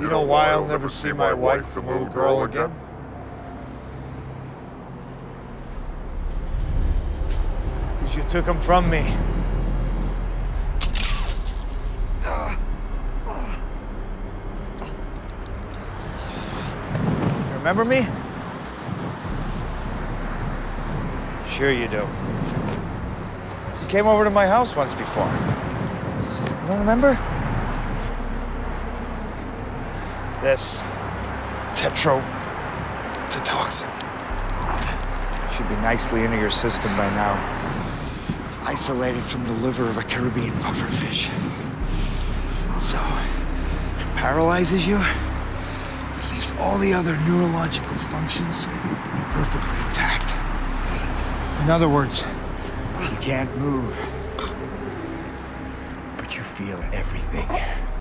You know why I'll never see my wife and little girl again? Because you took them from me. Remember me? Sure you do. You came over to my house once before. You don't remember? This tetrodotoxin should be nicely into your system by now. It's isolated from the liver of a Caribbean pufferfish. So, it paralyzes you, it leaves all the other neurological functions perfectly intact. In other words, you can't move, but you feel everything.